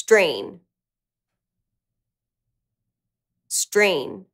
strain, strain.